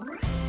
Bye.